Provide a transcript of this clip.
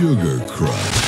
Sugar Crush.